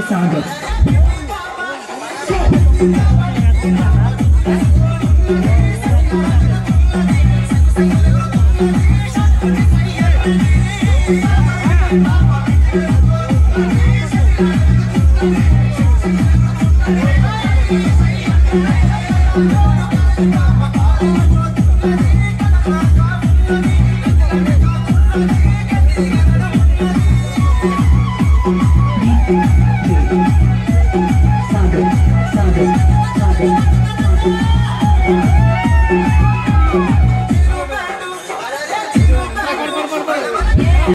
Saga. Thank you. Sabe, sabe, sabe.